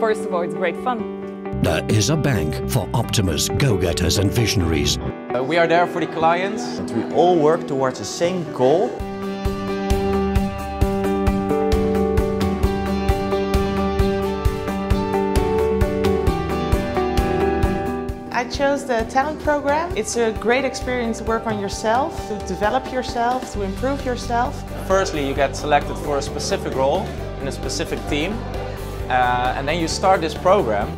First of all, it's great fun. There is a bank for optimists, go-getters and visionaries. Uh, we are there for the clients. And we all work towards the same goal. I chose the talent program. It's a great experience to work on yourself, to develop yourself, to improve yourself. Firstly, you get selected for a specific role in a specific team. Uh, and then you start this program.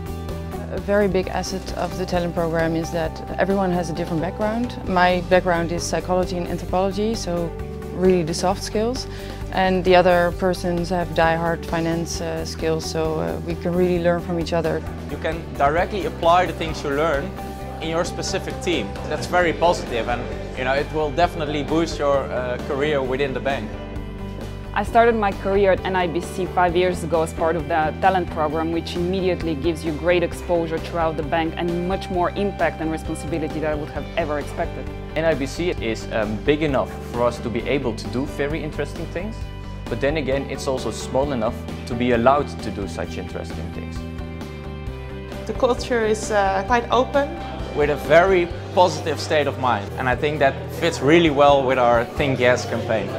A very big asset of the talent program is that everyone has a different background. My background is psychology and anthropology, so really the soft skills. And the other persons have die-hard finance uh, skills, so uh, we can really learn from each other. You can directly apply the things you learn in your specific team. That's very positive and you know, it will definitely boost your uh, career within the bank. I started my career at NIBC five years ago as part of the talent program, which immediately gives you great exposure throughout the bank and much more impact and responsibility than I would have ever expected. NIBC is um, big enough for us to be able to do very interesting things, but then again it's also small enough to be allowed to do such interesting things. The culture is uh, quite open. With a very positive state of mind and I think that fits really well with our Think Yes campaign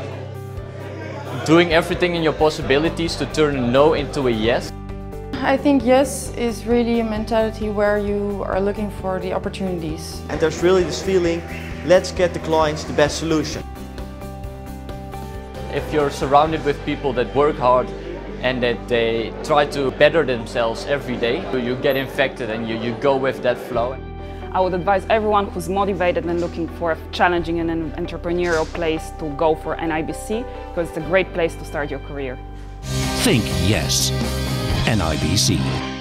doing everything in your possibilities to turn a no into a yes? I think yes is really a mentality where you are looking for the opportunities. And there's really this feeling, let's get the clients the best solution. If you're surrounded with people that work hard and that they try to better themselves every day, you get infected and you, you go with that flow. I would advise everyone who's motivated and looking for a challenging and an entrepreneurial place to go for NIBC because it's a great place to start your career. Think yes. NIBC.